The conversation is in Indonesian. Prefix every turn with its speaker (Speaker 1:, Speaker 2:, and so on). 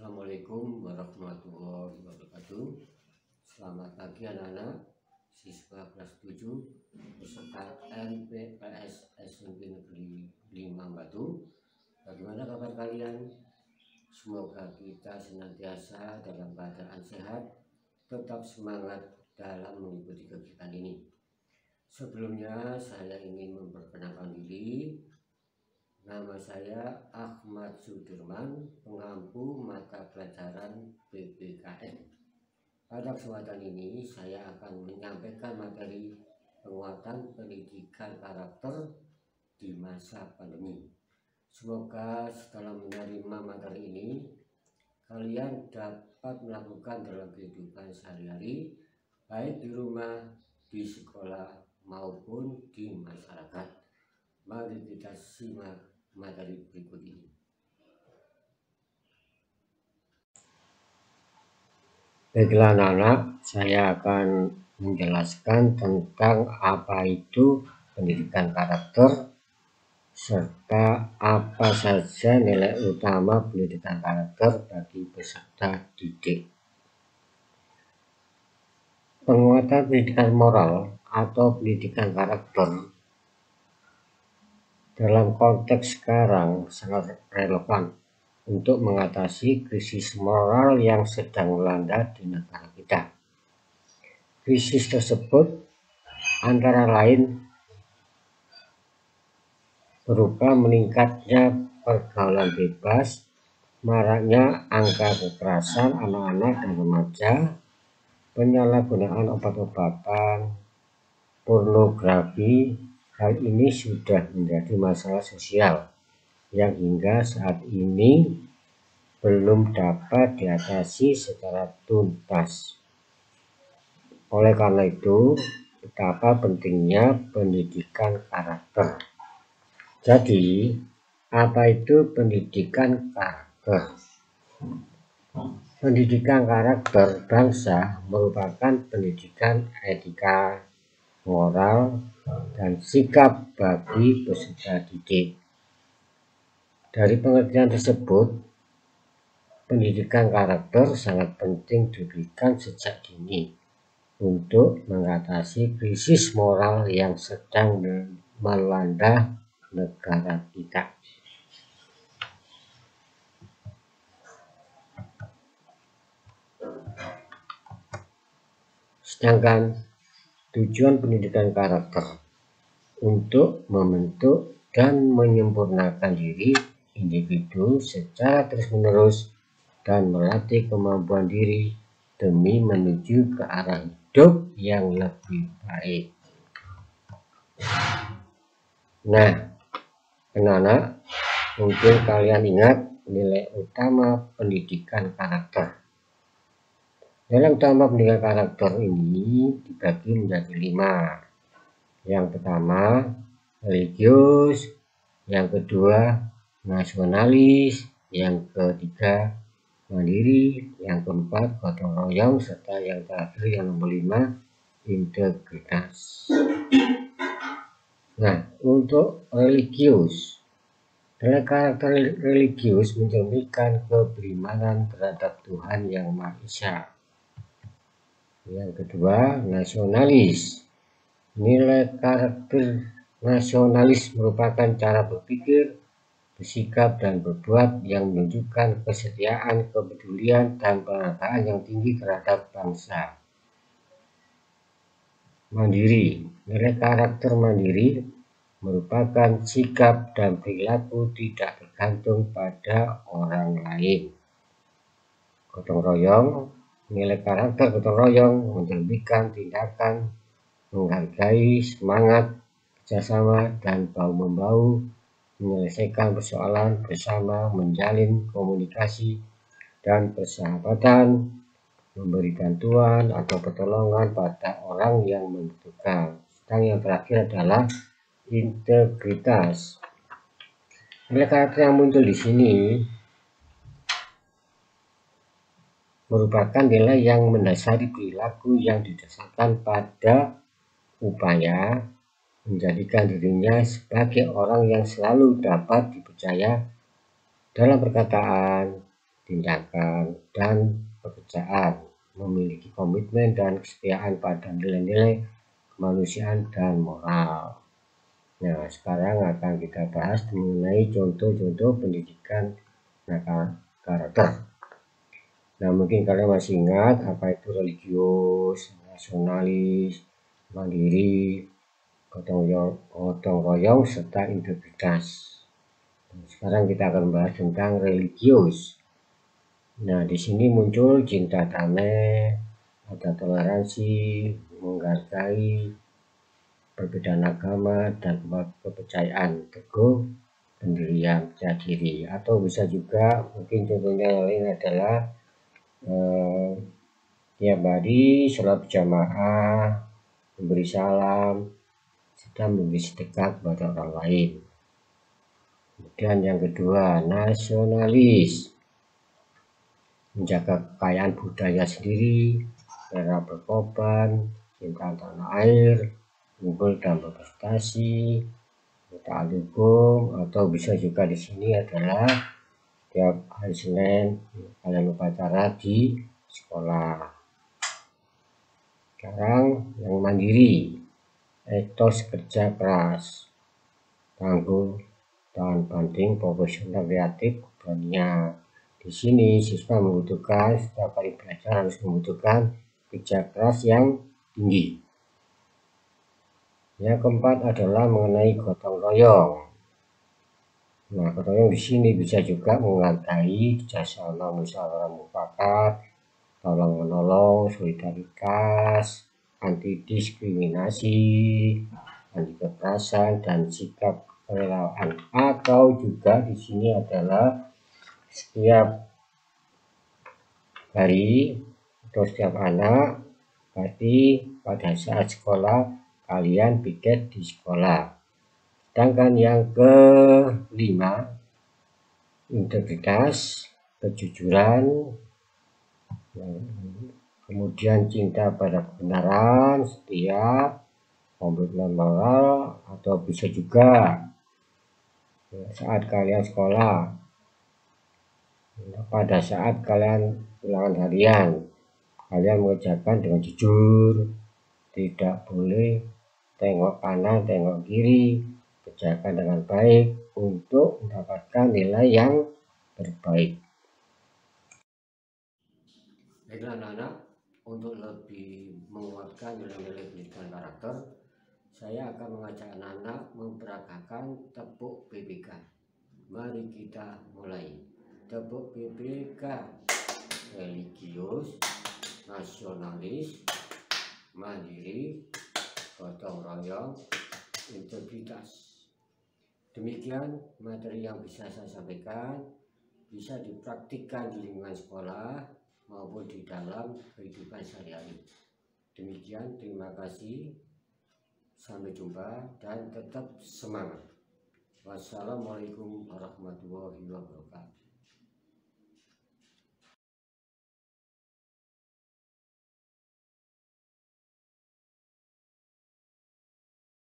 Speaker 1: Assalamualaikum warahmatullahi wabarakatuh. Selamat pagi anak-anak. Siswa kelas 7 Peserta MPPS SMP Negeri 5 Batu Bagaimana kabar kalian? Semoga kita senantiasa dalam keadaan sehat Tetap semangat dalam mengikuti kegiatan ini. Sebelumnya saya ingin memperkenalkan diri Nama saya Ahmad Sudirman, pengampu mata pelajaran PPKN. Pada kesempatan ini saya akan menyampaikan materi penguatan pendidikan karakter di masa pandemi. Semoga setelah menerima materi ini, kalian dapat melakukan dalam kehidupan sehari-hari, baik di rumah, di sekolah, maupun di masyarakat. Mari kita simak materi berikut ini. Baiklah anak-anak, saya akan menjelaskan tentang apa itu pendidikan karakter serta apa saja nilai utama pendidikan karakter bagi peserta didik. Penguatan pendidikan moral atau pendidikan karakter dalam konteks sekarang sangat relevan untuk mengatasi krisis moral yang sedang melanda di negara kita. Krisis tersebut antara lain berupa meningkatnya pergaulan bebas, maraknya angka kekerasan anak-anak dan remaja, penyalahgunaan obat-obatan, pornografi, Hal ini sudah menjadi masalah sosial yang hingga saat ini belum dapat diatasi secara tuntas. Oleh karena itu, betapa pentingnya pendidikan karakter. Jadi, apa itu pendidikan karakter? Pendidikan karakter bangsa merupakan pendidikan etika, moral, dan sikap bagi peserta didik. Dari pengertian tersebut, pendidikan karakter sangat penting diberikan sejak dini untuk mengatasi krisis moral yang sedang melanda negara kita. Sedangkan Tujuan pendidikan karakter untuk membentuk dan menyempurnakan diri individu secara terus-menerus dan melatih kemampuan diri demi menuju ke arah hidup yang lebih baik. Nah, anak-anak, mungkin kalian ingat nilai utama pendidikan karakter. Dalam utama pendidikan karakter ini dibagi menjadi lima. Yang pertama, religius. Yang kedua, nasionalis. Yang ketiga, mandiri. Yang keempat, gotong royong. Serta yang terakhir, yang nomor lima, integritas. Nah, untuk religius, dalam karakter religius mencerminkan keberimanan terhadap Tuhan Yang Maha Esa yang kedua, nasionalis. Nilai karakter nasionalis merupakan cara berpikir, bersikap, dan berbuat yang menunjukkan kesetiaan, kepedulian, dan penghargaan yang tinggi terhadap bangsa. Mandiri. Nilai karakter mandiri merupakan sikap dan perilaku tidak tergantung pada orang lain. Gotong royong nilai karakter gotong royong, mencerminkan tindakan, menghargai semangat, kerjasama, dan bau-membau, menyelesaikan persoalan bersama, menjalin komunikasi dan persahabatan, memberi bantuan atau pertolongan pada orang yang membutuhkan. Sedang yang terakhir adalah integritas. Nilai karakter yang muncul di sini merupakan nilai yang mendasari perilaku yang didasarkan pada upaya menjadikan dirinya sebagai orang yang selalu dapat dipercaya dalam perkataan, tindakan, dan pekerjaan, memiliki komitmen dan kesetiaan pada nilai-nilai kemanusiaan dan moral. Nah, sekarang akan kita bahas mengenai contoh-contoh pendidikan karakter. Nah, mungkin kalian masih ingat apa itu religius, nasionalis, mandiri, gotong royong, serta integritas. Sekarang kita akan membahas tentang religius. Nah, di sini muncul cinta damai, ada toleransi, menghargai perbedaan agama dan kepercayaan teguh pendirian percaya diri atau bisa juga mungkin contohnya lain adalah eh, tiap hari sholat berjamaah memberi salam serta memberi sedekah kepada orang lain Kemudian yang kedua, nasionalis. Menjaga kekayaan budaya sendiri, era berkorban, cinta tanah air, unggul dan berprestasi, taat hukum, atau bisa juga di sini adalah tiap hari Senin kalian upacara di sekolah. Sekarang yang mandiri, etos kerja keras, tangguh dan banding profesional kreatif keberanian. Di sini siswa membutuhkan setiap kali belajar harus membutuhkan kerja keras yang tinggi. Yang keempat adalah mengenai gotong royong. Nah, royong di sini bisa juga menghargai jasa musyawarah mufakat, tolong menolong, solidaritas, anti diskriminasi, anti kekerasan dan sikap relawan atau juga di sini adalah setiap hari atau setiap anak berarti pada saat sekolah kalian piket di sekolah sedangkan yang kelima integritas kejujuran kemudian cinta pada kebenaran setiap komitmen moral atau bisa juga saat kalian sekolah pada saat kalian ulangan harian kalian mengerjakan dengan jujur tidak boleh tengok kanan tengok kiri kerjakan dengan baik untuk mendapatkan nilai yang terbaik baiklah anak-anak untuk lebih menguatkan nilai-nilai pendidikan karakter saya akan mengajak anak-anak memperagakan tepuk BPK. Mari kita mulai. Tepuk BPK religius, nasionalis, mandiri, gotong royong, integritas. Demikian materi yang bisa saya sampaikan bisa dipraktikkan di lingkungan sekolah maupun di dalam kehidupan sehari-hari. Demikian, terima kasih. Sampai jumpa dan tetap semangat. Wassalamualaikum warahmatullahi wabarakatuh.